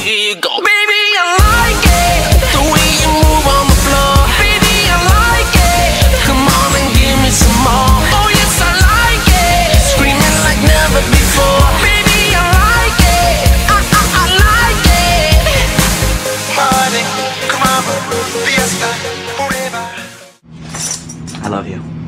Here you go. Baby, I like it. The way you move on the floor. Baby, I like it. Come on and give me some more. Oh, yes, I like it. Screaming like never before. Baby, I like it. I, I, I like it. Party, come on, fiesta, forever. I love you.